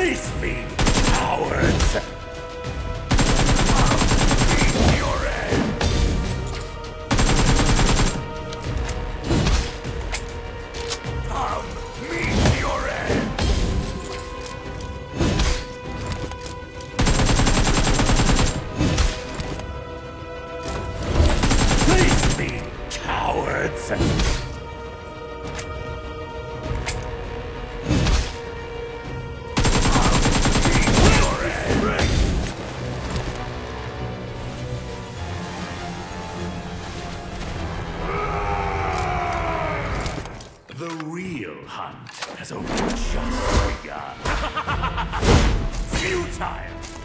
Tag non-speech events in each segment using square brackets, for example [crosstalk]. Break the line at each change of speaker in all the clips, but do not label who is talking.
Release me, cowards! real hunt has only just begun. [laughs] Futile!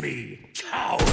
Me, coward!